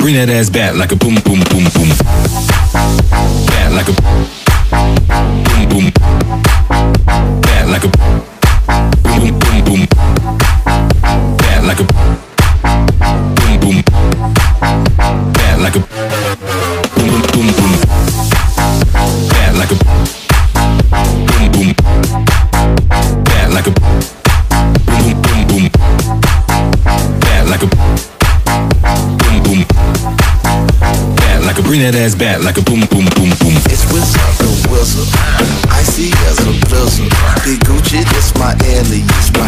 Bring that ass back like a boom, boom, boom, boom. Back like a bring that ass back like a boom, boom, boom, boom. It's Wizard the Wizard. Icy as a blizzard. Big Gucci, this my alias.